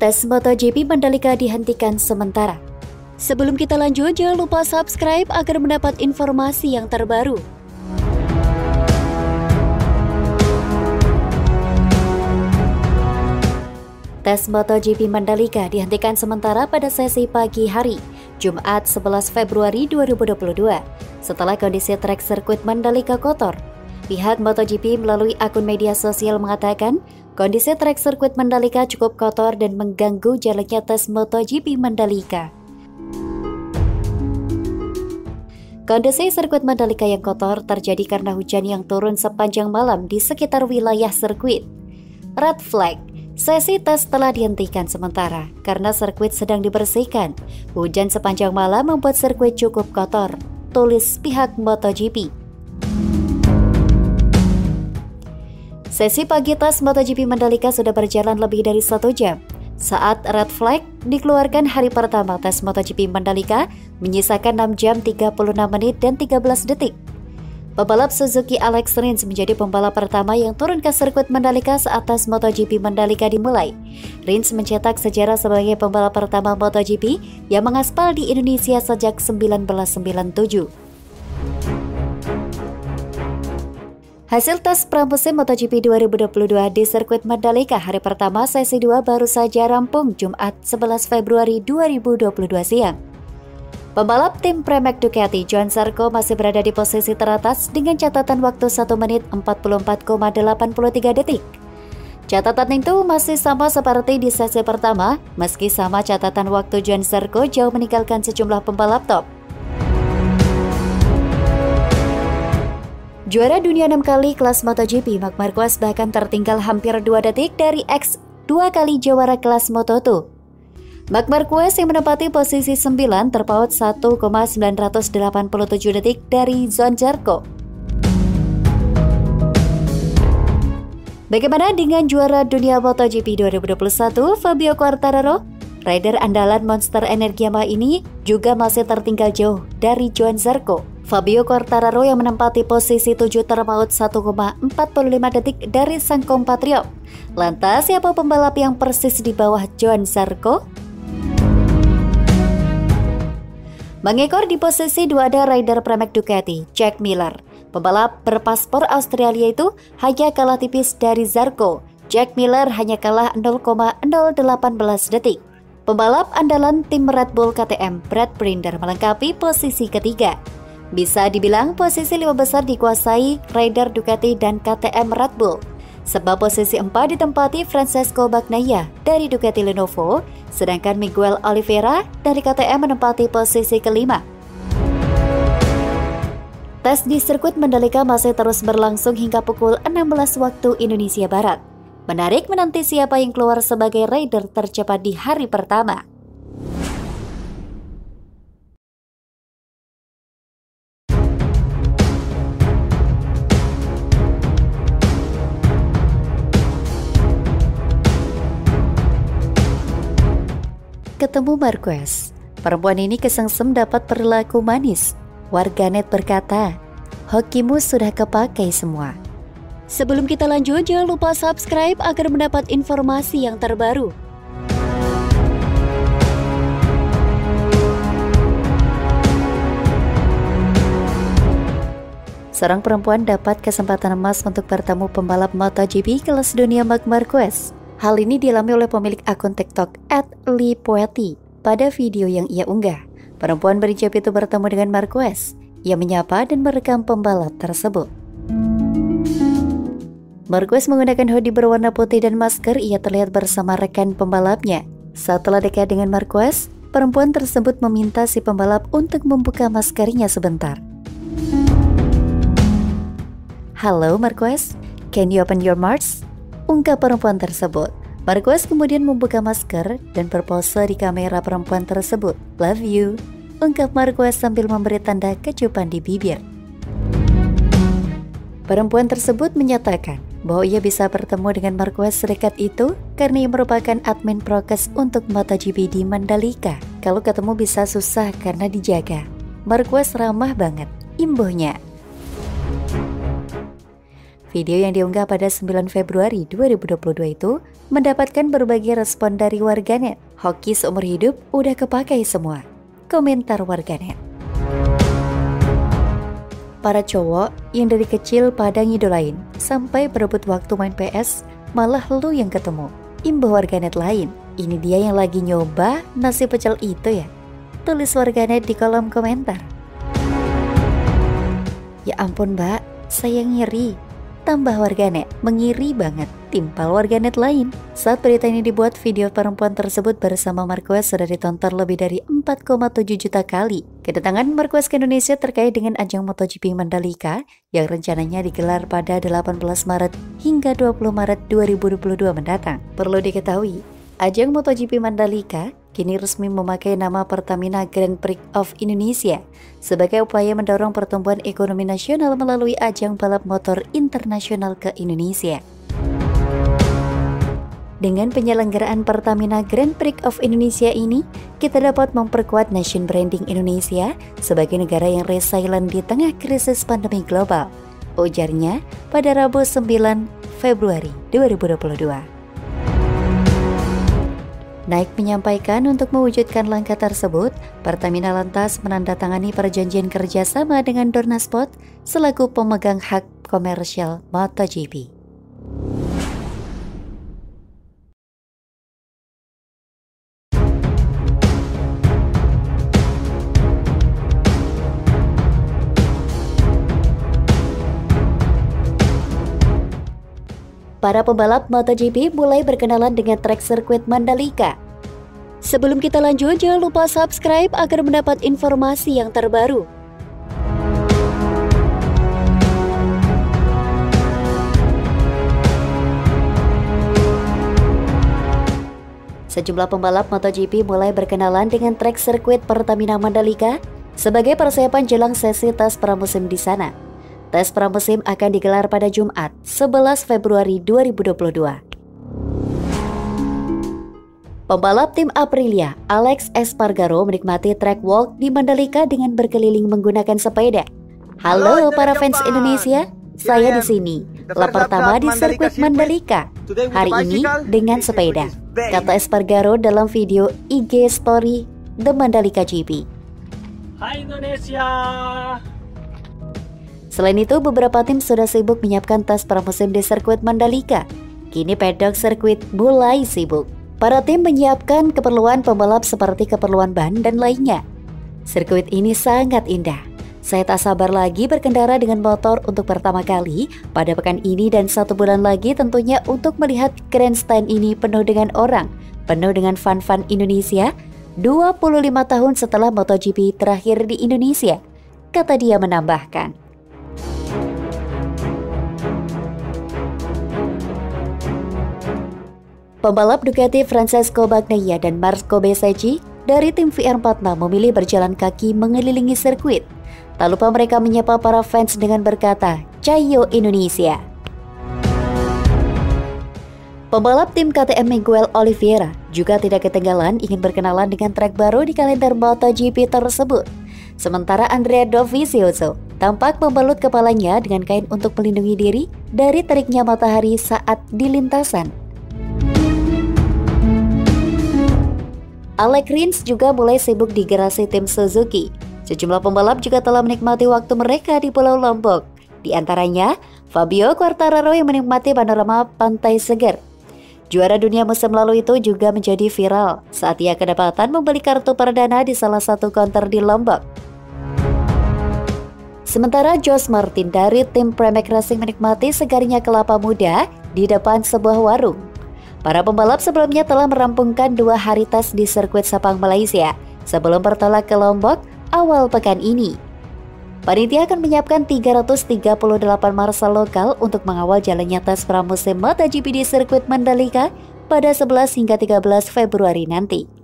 tes MotoGP Mandalika dihentikan sementara. Sebelum kita lanjut, jangan lupa subscribe agar mendapat informasi yang terbaru. Tes MotoGP Mandalika dihentikan sementara pada sesi pagi hari, Jumat 11 Februari 2022, setelah kondisi trek sirkuit Mandalika kotor. Pihak MotoGP melalui akun media sosial mengatakan, kondisi trek sirkuit Mandalika cukup kotor dan mengganggu jalannya tes MotoGP Mandalika. Kondisi sirkuit Mandalika yang kotor terjadi karena hujan yang turun sepanjang malam di sekitar wilayah sirkuit. Red flag Sesi tes telah dihentikan sementara karena sirkuit sedang dibersihkan. Hujan sepanjang malam membuat sirkuit cukup kotor, tulis pihak MotoGP. Sesi pagi tes MotoGP Mandalika sudah berjalan lebih dari satu jam. Saat red flag dikeluarkan hari pertama tes MotoGP Mandalika menyisakan 6 jam 36 menit dan 13 detik. Pembalap Suzuki Alex Rins menjadi pembalap pertama yang turun ke sirkuit Mandalika saat tes MotoGP Mandalika dimulai. Rins mencetak sejarah sebagai pembalap pertama MotoGP yang mengaspal di Indonesia sejak 1997. Hasil tes pramusim MotoGP 2022 di sirkuit Mandalika hari pertama sesi 2 baru saja rampung Jumat 11 Februari 2022 siang. Pembalap tim Premac Ducati, Joan Zarco masih berada di posisi teratas dengan catatan waktu 1 menit 44,83 detik. Catatan itu masih sama seperti di sesi pertama, meski sama catatan waktu Joan Zarco jauh meninggalkan sejumlah pembalap top. Juara dunia 6 kali kelas MotoGP, Marc Marquez bahkan tertinggal hampir 2 detik dari X dua kali juara kelas Moto2. Mark Marquez yang menempati posisi 9 terpaut 1,987 detik dari Zon Zarco. Bagaimana dengan juara dunia MotoGP 2021 Fabio Quartararo? Rider andalan Monster Energi Yamaha ini juga masih tertinggal jauh dari Joan Zarco. Fabio Quartararo yang menempati posisi 7 terpaut 1,45 detik dari sang kompatriot. Lantas siapa pembalap yang persis di bawah Joan Zarco? Mengekor di posisi dua ada rider Pramac Ducati, Jack Miller. Pembalap berpaspor Australia itu hanya kalah tipis dari Zarco. Jack Miller hanya kalah 0,018 detik. Pembalap andalan tim Red Bull KTM, Brad Binder melengkapi posisi ketiga. Bisa dibilang posisi lima besar dikuasai rider Ducati dan KTM Red Bull sebab posisi 4 ditempati Francesco Bagnaia dari Ducati Lenovo, sedangkan Miguel Oliveira dari KTM menempati posisi kelima. Tes di sirkuit Mandalika masih terus berlangsung hingga pukul 16 waktu Indonesia Barat. Menarik menanti siapa yang keluar sebagai rider tercepat di hari pertama. Ketemu Marquez. Perempuan ini kesengsem dapat perilaku manis. Warganet berkata, hokimu sudah kepakai semua. Sebelum kita lanjut, jangan lupa subscribe agar mendapat informasi yang terbaru. Seorang perempuan dapat kesempatan emas untuk bertemu pembalap MotoGP kelas dunia Mark Marquez. Hal ini dialami oleh pemilik akun TikTok @lipoeti pada video yang ia unggah. Perempuan berhijab itu bertemu dengan Marquez. Ia menyapa dan merekam pembalap tersebut. Marquez menggunakan hoodie berwarna putih dan masker. Ia terlihat bersama rekan pembalapnya. Setelah dekat dengan Marquez, perempuan tersebut meminta si pembalap untuk membuka maskernya sebentar. Halo Marquez, can you open your mouth? Ungkap perempuan tersebut. Marquez kemudian membuka masker dan berpose di kamera perempuan tersebut. Love you, ungkap Marquez sambil memberi tanda kecupan di bibir. Perempuan tersebut menyatakan bahwa ia bisa bertemu dengan Marquez sedekat itu karena ia merupakan admin prokes untuk MotoGP di Mandalika. Kalau ketemu bisa susah karena dijaga. Marquez ramah banget, imbuhnya. Video yang diunggah pada 9 Februari 2022 itu mendapatkan berbagai respon dari warganet. Hoki seumur hidup udah kepakai semua. Komentar warganet. Para cowok yang dari kecil pada ngidolain sampai berebut waktu main PS, malah lu yang ketemu. Imbah warganet lain, ini dia yang lagi nyoba nasi pecel itu ya? Tulis warganet di kolom komentar. Ya ampun mbak, saya ngiri. Tambah warganet, mengiri banget, timpal warganet lain. Saat berita ini dibuat, video perempuan tersebut bersama Marquez sudah ditonton lebih dari 4,7 juta kali. Kedatangan Marquez ke Indonesia terkait dengan ajang MotoGP Mandalika yang rencananya digelar pada 18 Maret hingga 20 Maret 2022 mendatang. Perlu diketahui, ajang MotoGP Mandalika kini resmi memakai nama Pertamina Grand Prix of Indonesia sebagai upaya mendorong pertumbuhan ekonomi nasional melalui ajang balap motor internasional ke Indonesia. Dengan penyelenggaraan Pertamina Grand Prix of Indonesia ini, kita dapat memperkuat nation branding Indonesia sebagai negara yang resilient di tengah krisis pandemi global, ujarnya pada Rabu 9 Februari 2022. Naik menyampaikan untuk mewujudkan langkah tersebut, Pertamina lantas menandatangani perjanjian kerjasama dengan Dornaspot selaku pemegang hak komersial MotoGP. Para pembalap MotoGP mulai berkenalan dengan trek sirkuit Mandalika. Sebelum kita lanjut, jangan lupa subscribe agar mendapat informasi yang terbaru. Sejumlah pembalap MotoGP mulai berkenalan dengan trek sirkuit Pertamina Mandalika sebagai persiapan jelang sesi tes pramusim di sana. Tes pramusim akan digelar pada Jumat, 11 Februari 2022. Pembalap tim Aprilia, Alex Espargaro menikmati track walk di Mandalika dengan berkeliling menggunakan sepeda. Halo, Halo para fans Indonesia, saya di sini. Lap pertama di sirkuit Mandalika. Hari ini dengan sepeda. Kata Espargaro dalam video IG Story The Mandalika GP. Hai Indonesia, Selain itu, beberapa tim sudah sibuk menyiapkan tes pramusim di sirkuit Mandalika. Kini pedok sirkuit mulai sibuk. Para tim menyiapkan keperluan pembalap seperti keperluan ban dan lainnya. Sirkuit ini sangat indah. Saya tak sabar lagi berkendara dengan motor untuk pertama kali pada pekan ini dan satu bulan lagi tentunya untuk melihat grandstand ini penuh dengan orang, penuh dengan fan-fan Indonesia 25 tahun setelah MotoGP terakhir di Indonesia, kata dia menambahkan. Pembalap Ducati Francesco Bagnaia dan Marco Bezzecchi dari tim VR46 memilih berjalan kaki mengelilingi sirkuit. Tak lupa mereka menyapa para fans dengan berkata, Cayo Indonesia. Pembalap tim KTM Miguel Oliveira juga tidak ketinggalan ingin berkenalan dengan trek baru di kalender MotoGP tersebut. Sementara Andrea Dovizioso tampak membalut kepalanya dengan kain untuk melindungi diri dari teriknya matahari saat di lintasan. Alec Rins juga mulai sibuk di garasi tim Suzuki. Sejumlah pembalap juga telah menikmati waktu mereka di Pulau Lombok. Di antaranya, Fabio Quartararo yang menikmati panorama pantai segar. Juara dunia musim lalu itu juga menjadi viral saat ia kedapatan membeli kartu perdana di salah satu konter di Lombok. Sementara Josh Martin dari tim Pramac Racing menikmati segarnya kelapa muda di depan sebuah warung. Para pembalap sebelumnya telah merampungkan dua hari tes di sirkuit Sepang Malaysia sebelum bertolak ke Lombok awal pekan ini. Panitia akan menyiapkan 338 marshal lokal untuk mengawal jalannya tes pramusim MotoGP di sirkuit Mandalika pada 11 hingga 13 Februari nanti.